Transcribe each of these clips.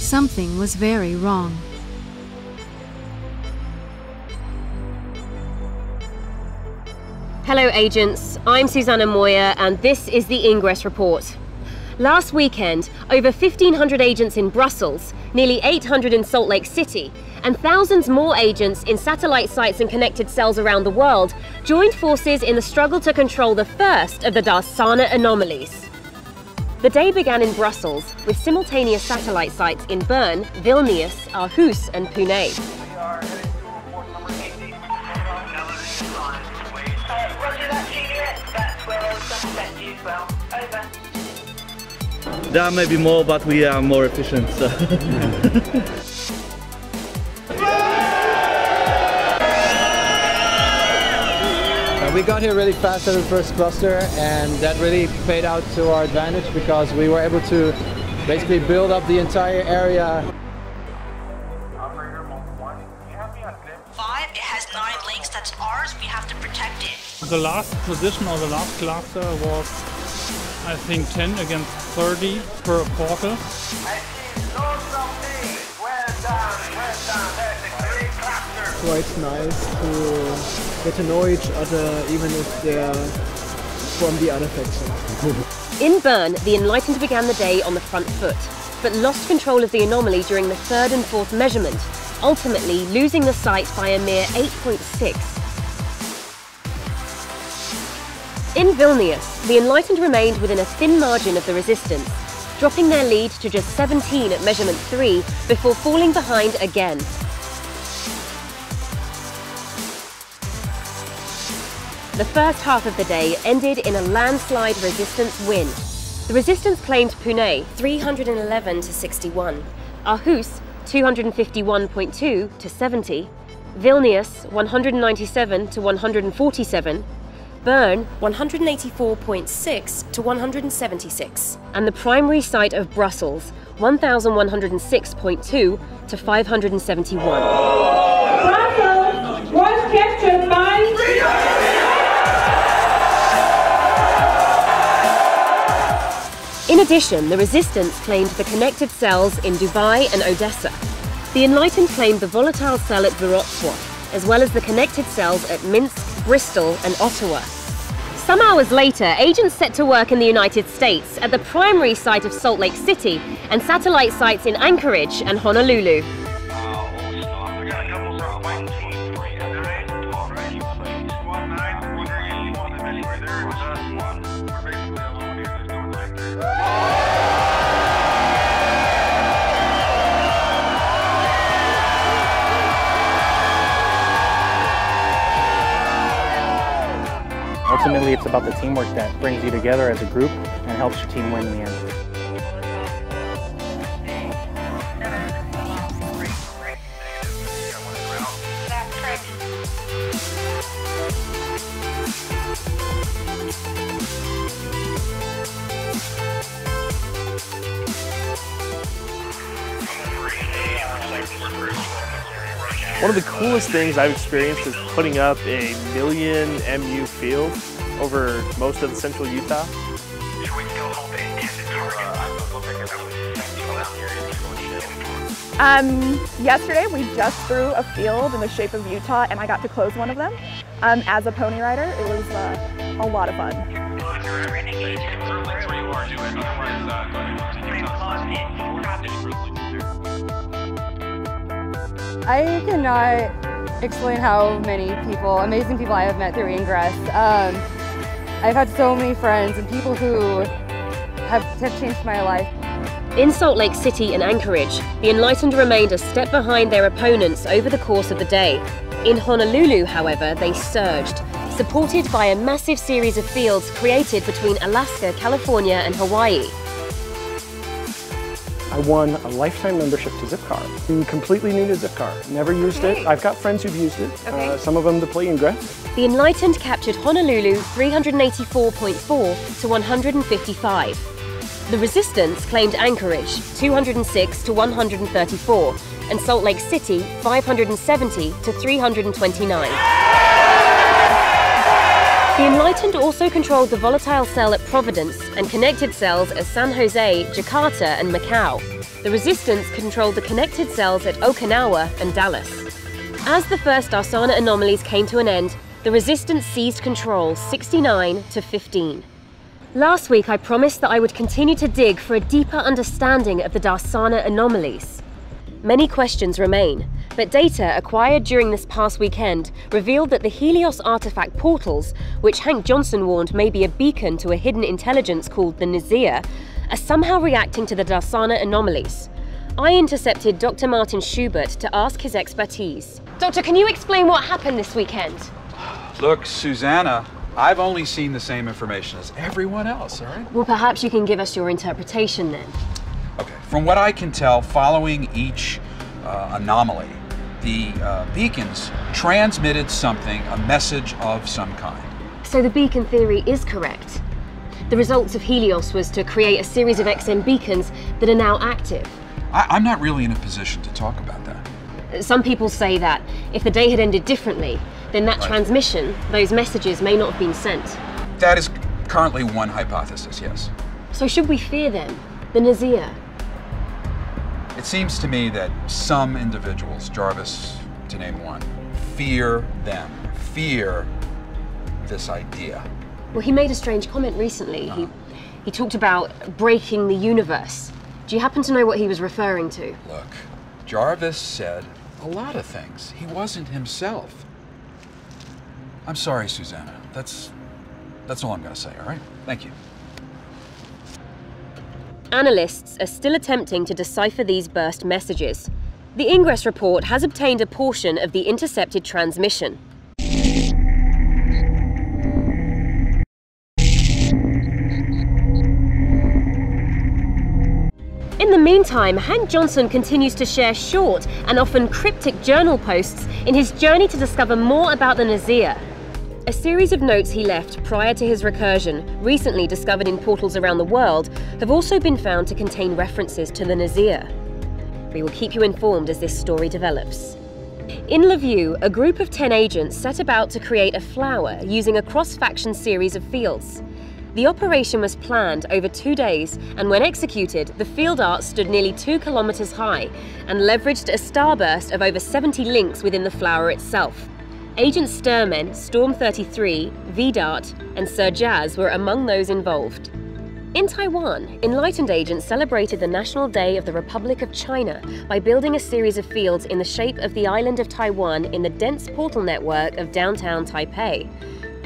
Something was very wrong. Hello, agents. I'm Susanna Moyer, and this is the Ingress Report. Last weekend, over 1,500 agents in Brussels, nearly 800 in Salt Lake City, and thousands more agents in satellite sites and connected cells around the world joined forces in the struggle to control the first of the Darsana anomalies. The day began in Brussels with simultaneous satellite sites in Bern, Vilnius, Aarhus, and Pune. There may be more, but we are more efficient. So. we got here really fast at the first cluster and that really paid out to our advantage because we were able to basically build up the entire area. Five, it has nine links, that's ours, we have to protect it. The last position or the last cluster was, I think, 10 against 30 per quarter. Quite nice to get to know each other even if they're from the other faction. In Bern, the Enlightened began the day on the front foot, but lost control of the anomaly during the third and fourth measurement, ultimately losing the site by a mere 8.6. In Vilnius, the Enlightened remained within a thin margin of the resistance, dropping their lead to just 17 at measurement 3 before falling behind again. The first half of the day ended in a landslide resistance win. The resistance claimed Pune 311 to 61, Aarhus 251.2 to 70, Vilnius 197 to 147, Bern 184.6 to 176, and the primary site of Brussels 1106.2 to 571. In addition, the resistance claimed the connected cells in Dubai and Odessa. The Enlightened claimed the volatile cell at Wrocław, as well as the connected cells at Minsk, Bristol, and Ottawa. Some hours later, agents set to work in the United States at the primary site of Salt Lake City and satellite sites in Anchorage and Honolulu. Ultimately, it's about the teamwork that brings you together as a group and helps your team win in the end. One of the coolest things I've experienced is putting up a million MU field over most of central Utah. Um, yesterday we just threw a field in the shape of Utah and I got to close one of them. Um, as a pony rider, it was uh, a lot of fun. I cannot explain how many people, amazing people I have met through Ingress. Um, I've had so many friends and people who have, have changed my life. In Salt Lake City and Anchorage, the Enlightened remained a step behind their opponents over the course of the day. In Honolulu, however, they surged, supported by a massive series of fields created between Alaska, California, and Hawaii. I won a lifetime membership to Zipcar. I'm completely new to Zipcar. Never used it. I've got friends who've used it. Okay. Uh, some of them to play Ingress. The Enlightened captured Honolulu 384.4 to 155. The Resistance claimed Anchorage 206 to 134 and Salt Lake City 570 to 329. The Enlightened also controlled the volatile cell at Providence and connected cells at San Jose, Jakarta, and Macau. the Resistance controlled the connected cells at Okinawa and Dallas. As the first Darsana anomalies came to an end, the Resistance seized control 69 to 15. Last week, I promised that I would continue to dig for a deeper understanding of the Darsana anomalies. Many questions remain, but data acquired during this past weekend revealed that the Helios artifact portals, which Hank Johnson warned may be a beacon to a hidden intelligence called the N'zeer, are somehow reacting to the Darsana anomalies. I intercepted Dr. Martin Schubert to ask his expertise. Doctor, can you explain what happened this weekend? Look, Susanna, I've only seen the same information as everyone else, all right? Well, perhaps you can give us your interpretation then. Okay, from what I can tell, following each uh, anomaly, the uh, beacons transmitted something, a message of some kind. So the beacon theory is correct. The results of Helios was to create a series of XM beacons that are now active. I- am not really in a position to talk about that. Some people say that if the day had ended differently, then that Right. transmission, those messages may not have been sent. That is currently one hypothesis, yes. So should we fear them, the N'zeer? It seems to me that some individuals, Jarvis to name one, fear them, fear this idea. Well, he made a strange comment recently. He, uh-huh. he talked about breaking the universe. Do you happen to know what he was referring to? Look, Jarvis said a lot of things. He wasn't himself. I'm sorry, Susanna. That's that's all I'm going to say, all right? Thank you. Analysts are still attempting to decipher these burst messages. The Ingress report has obtained a portion of the intercepted transmission. In the meantime, Hank Johnson continues to share short and often cryptic journal posts in his journey to discover more about the N'zeer. A series of notes he left prior to his recursion, recently discovered in portals around the world, have also been found to contain references to the N'zeer. We will keep you informed as this story develops. In Lviv, a group of 10 agents set about to create a flower using a cross faction series of fields. The operation was planned over two days, and when executed, the field art stood nearly two kilometers high and leveraged a starburst of over 70 links within the flower itself. Agent Sturman, Storm 33, VDART, and Sir Jazz were among those involved. In Taiwan, enlightened agents celebrated the National Day of the Republic of China by building a series of fields in the shape of the island of Taiwan in the dense portal network of downtown Taipei.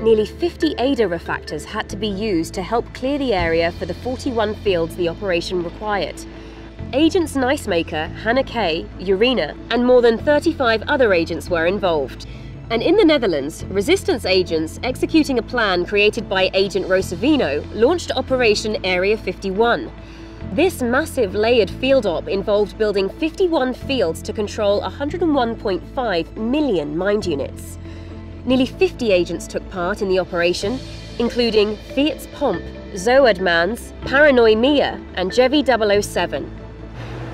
Nearly 50 ADA refactors had to be used to help clear the area for the 41 fields the operation required. Agents Nicemaker, Hannah Kay, Urena, and more than 35 other agents were involved. And in the Netherlands, resistance agents executing a plan created by Agent Rosavino launched Operation Area 51. This massive layered field op involved building 51 fields to control 101.5 million mind units. Nearly 50 agents took part in the operation, including Fiat's Pomp, Zoad Mans, and Jevi 007.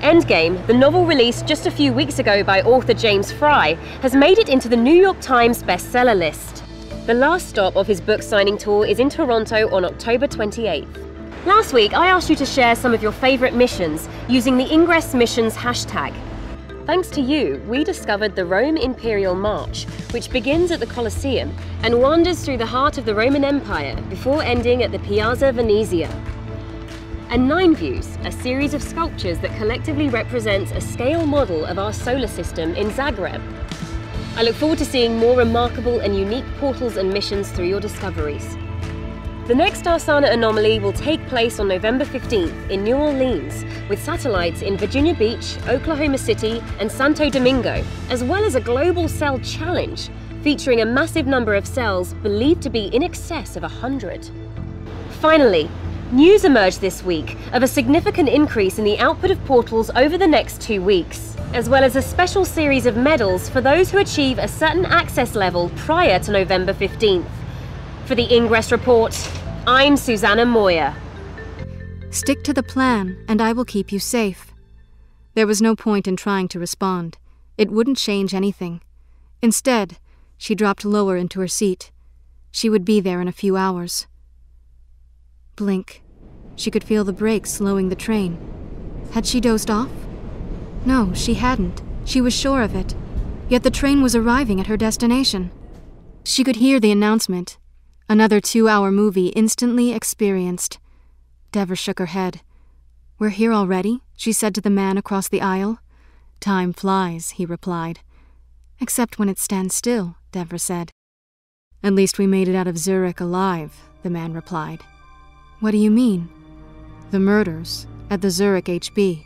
Endgame, the novel released just a few weeks ago by author James Frey, has made it into the New York Times bestseller list. The last stop of his book signing tour is in Toronto on October 28th. Last week, I asked you to share some of your favourite missions using the Ingress Missions hashtag. Thanks to you, we discovered the Rome Imperial March, which begins at the Colosseum and wanders through the heart of the Roman Empire before ending at the Piazza Venezia. And Nine Views, a series of sculptures that collectively represents a scale model of our solar system in Zagreb. I look forward to seeing more remarkable and unique portals and missions through your discoveries. The next Darsana anomaly will take place on November 15th in New Orleans, with satellites in Virginia Beach, Oklahoma City, and Santo Domingo, as well as a global cell challenge featuring a massive number of cells believed to be in excess of 100. Finally, news emerged this week of a significant increase in the output of portals over the next two weeks, as well as a special series of medals for those who achieve a certain access level prior to November 15th. For the Ingress Report, I'm Susanna Moyer. Stick to the plan, and I will keep you safe. There was no point in trying to respond. It wouldn't change anything. Instead, she dropped lower into her seat. She would be there in a few hours. Blink. She could feel the brakes slowing the train. Had she dozed off? No, she hadn't. She was sure of it. Yet the train was arriving at her destination. She could hear the announcement. Another two hour movie instantly experienced. Devra shook her head. We're here already? she said to the man across the aisle. Time flies, he replied. Except when it stands still, Devra said. At least we made it out of Zurich alive, the man replied. What do you mean? The murders at the Zurich HB.